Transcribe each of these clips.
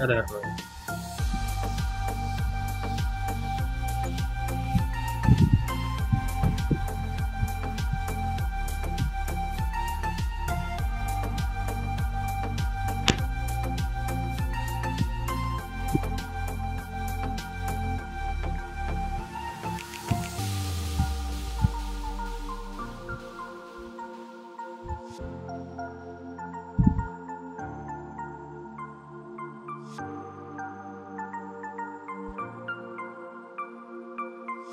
那得喝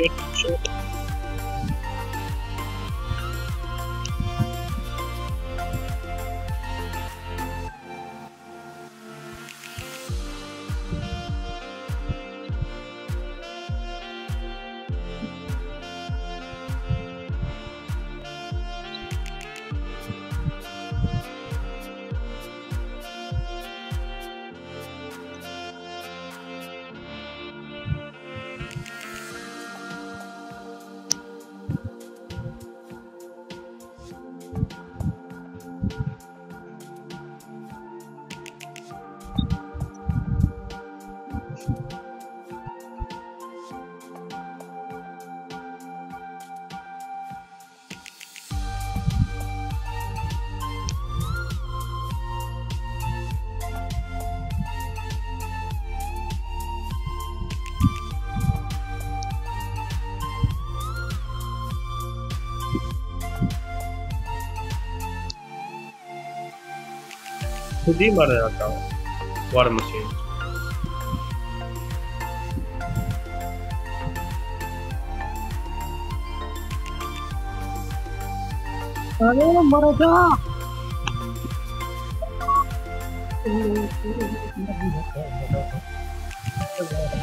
Championship खुद ही मर जाता हूँ। वार मशीन अरे मर जा।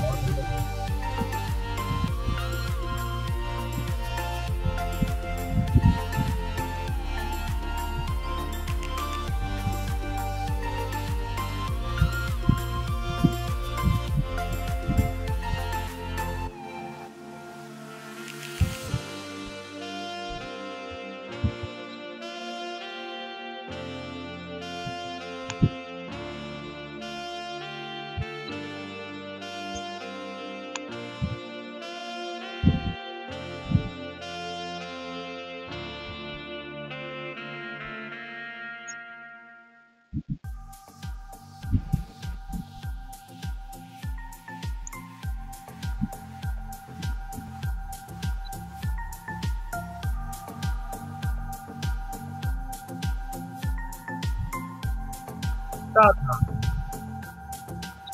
Штатах.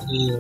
И